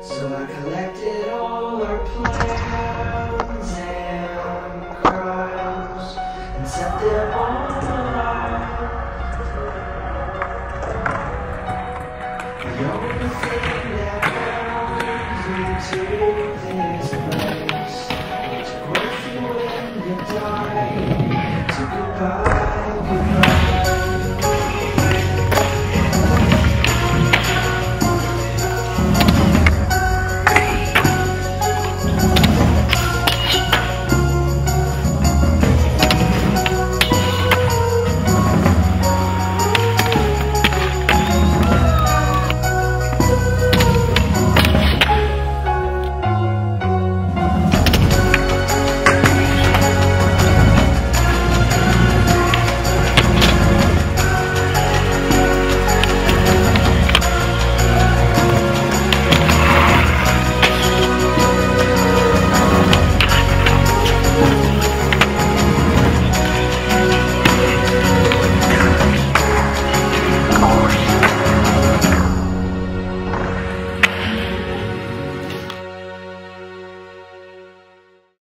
So I collected all our plans and crimes and set them on the line. The only thing that bound you to this place was worth you when you died. To goodbye.